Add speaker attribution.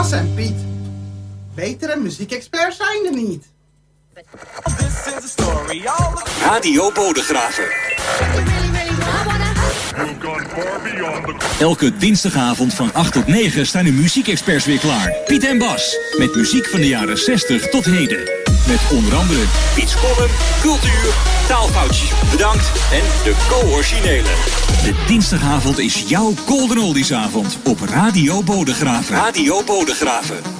Speaker 1: Bas en Piet. Betere muziekexperts zijn er niet.
Speaker 2: Radio Bodegraven. Elke dinsdagavond van 8 tot 9 staan de muziekexperts weer klaar. Piet en Bas. Met muziek van de jaren 60 tot heden. Met onder andere Piet Column, cultuur, taalfoutjes bedankt en de co-originele. De dinsdagavond is jouw Golden Oldiesavond op Radio Bodegraven. Radio Bodegraven.